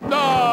No.